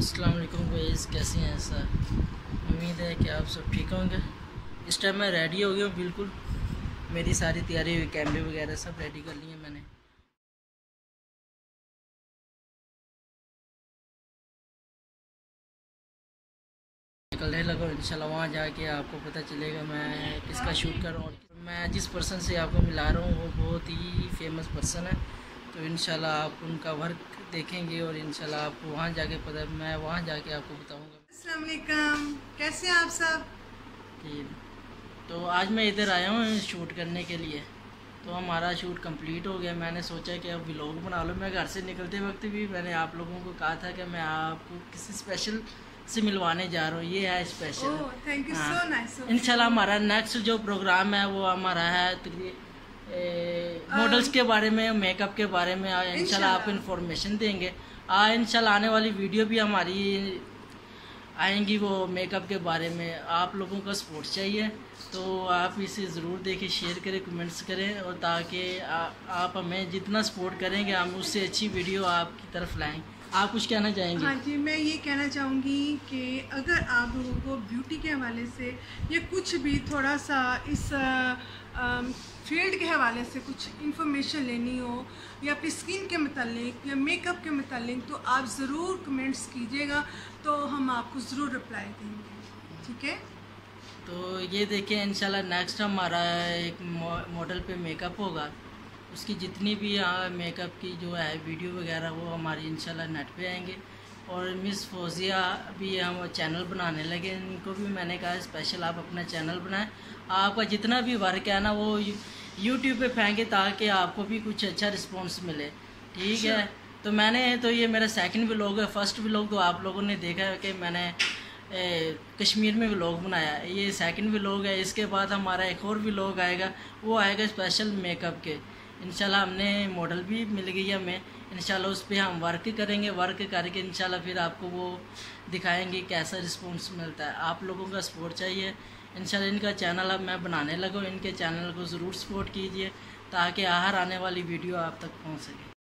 अस्सलाम वालेकुम वेज़ कैसे हैं सर? उम्मीद है कि आप सब ठीक होंगे। इस टाइम मैं रेडी हो गया हूँ, बिल्कुल। मेरी सारी तैयारी हुई कैमरे वगैरह सब रेडी कर लिए मैंने। निकलने लगा इंशाल्लाह वहाँ जाके आपको पता चलेगा मैं किसका शूट कर रहा हूँ। मैं जिस पर्सन से आपको मिला रहा हूँ, वो बहुत ही फ़ेमस पर्सन है। तो इन आप उनका वर्क देखेंगे और इन आपको वहाँ जाके पता मैं वहाँ जाके आपको बताऊँगा। असलम कैसे हैं आप सब? जी। तो आज मैं इधर आया हूँ शूट करने के लिए। तो हमारा शूट कंप्लीट हो गया। मैंने सोचा कि अब व्लॉग बना लो। मैं घर से निकलते वक्त भी मैंने आप लोगों को कहा था कि मैं आपको किसी स्पेशल से मिलवाने जा रहा हूँ। ये है special thank you so nice इनशाला हमारा नेक्स्ट जो प्रोग्राम है वो हमारा है मॉडल्स के बारे में मेकअप के बारे में इंशाल्लाह आपको इन्फॉर्मेशन देंगे। आ इंशाल्लाह आने वाली वीडियो भी हमारी आएँगी वो मेकअप के बारे में। आप लोगों का सपोर्ट चाहिए तो आप इसे ज़रूर देखें शेयर करें कमेंट्स करें और ताकि आप हमें जितना सपोर्ट करेंगे हम उससे अच्छी वीडियो आपकी तरफ़ लाएँ। आप कुछ कहना चाहेंगे? हाँ जी मैं ये कहना चाहूँगी कि अगर आप लोगों को ब्यूटी के हवाले से या कुछ भी थोड़ा सा इस फ़ील्ड के हवाले से कुछ इन्फॉर्मेशन लेनी हो या अपनी स्किन के मतलब या मेकअप के मतलब तो आप ज़रूर कमेंट्स कीजिएगा तो हम आपको ज़रूर रिप्लाई देंगे। ठीक है? तो ये देखिए, इंशाल्लाह नेक्स्ट हमारा एक मॉडल पे मेकअप होगा। उसकी जितनी भी मेकअप की जो है वीडियो वगैरह, वो हमारी इंशाल्लाह नेट पे आएँगे। और मिस फौजिया भी हम चैनल बनाने लगे इनको भी मैंने कहा स्पेशल आप अपना चैनल बनाएँ। आपका जितना भी वर्क है ना वो यूट्यूब पे फेंके ताकि आपको भी कुछ अच्छा रिस्पॉन्स मिले। ठीक है? तो मैंने तो ये मेरा सेकंड व्लॉग है। फ़र्स्ट व्लॉग तो आप लोगों ने देखा है कि मैंने ए, कश्मीर में व्लॉग बनाया। ये सेकंड व्लॉग है। इसके बाद हमारा एक और व्लॉग आएगा। वो आएगा स्पेशल मेकअप के। इंशाल्लाह हमने मॉडल भी मिल गई है हमें। इंशाल्लाह उस पर हम वर्क करेंगे। वर्क करके इंशाल्लाह फिर आपको वो दिखाएँगे कैसा रिस्पॉन्स मिलता है। आप लोगों का सपोर्ट चाहिए। इंशाल्लाह इनका चैनल अब मैं बनाने लगा। इनके चैनल को ज़रूर सपोर्ट कीजिए ताकि आहर आने वाली वीडियो आप तक पहुँच सके।